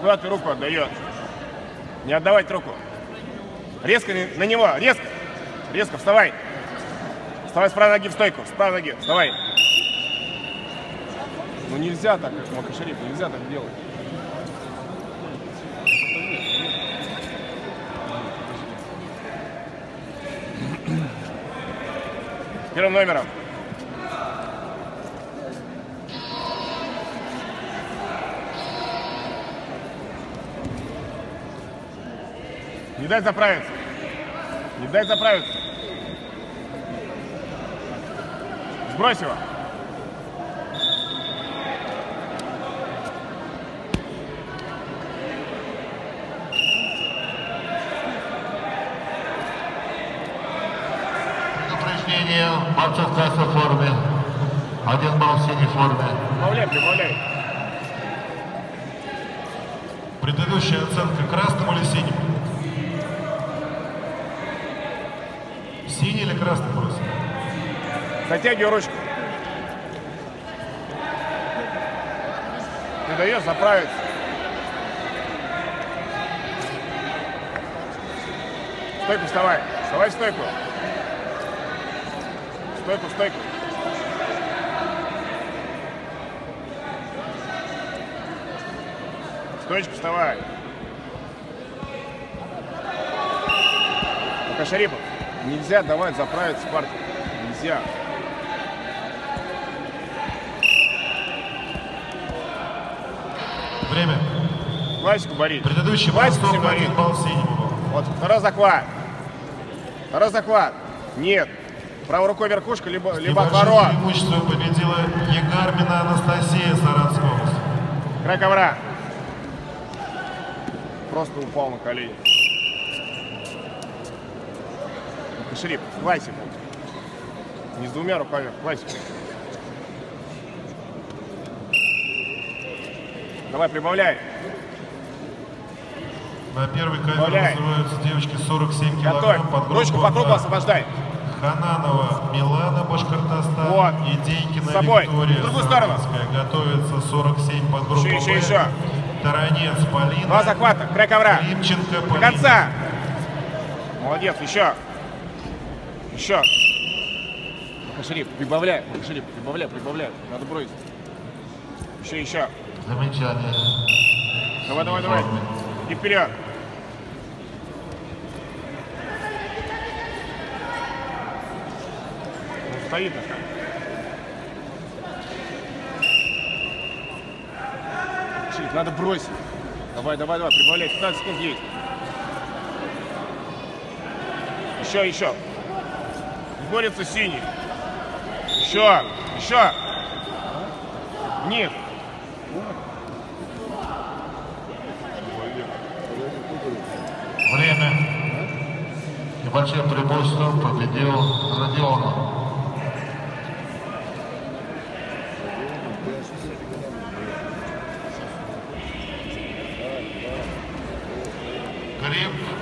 Куда ты руку отдаешь? Не отдавать руку. Резко на него, резко. Резко, вставай. Вставай с правой ноги в стойку, с правой ноги, вставай. Ну нельзя так, как Макашариф, нельзя так делать. Первым номером. Не дай заправиться. Не дай заправиться. Сбрось его. Предупреждение, борцов в красной форме. Один балл в синей форме. Прибавляй, прибавляй. Предыдущая оценка красным или синим? Синий или красный просто? Затягивай ручку. Ты даешь заправиться. В Стойку вставай. Вставай в стойку. Стойку, стойку. В Стоечку вставай. Пока Шарипов. Нельзя давать заправиться в партию. Нельзя. Время. Классику борись. Предыдущий Классику все балл синему. Вот, второй захват. Второй захват. Нет. Правой рукой верхушка, либо, либо Небольшим отворот. преимуществом победила Егармина Анастасия Саранская область. Край ковра. Просто упал на колени. Каширип, классика. Не с двумя руками, классика. Давай, прибавляй. На первый ковер Добавляй. вызываются девочки 47 Готовь. килограмм под Ручку по кругу А. освобождай. Хананова Милана Башкортостан Вот. и Денькина С собой. Виктория В другую сторону. Готовится 47 под группу Еще, еще, еще. Таранец Полина. Два захвата, край ковра. Климченко До Полина. конца. Молодец, еще. Еще. Шериф, прибавляй. Шериф, прибавляй, прибавляй. Надо бросить. Еще, еще. Замечание. Давай, давай, давай. И вперед. Ну, стоит. Шериф, надо бросить. Давай, давай, давай, прибавляй. 15 секунд есть. Еще, еще. Борется синий. Еще, еще. Вниз. Время. Небольшим преимуществом победил Родионов. Гриб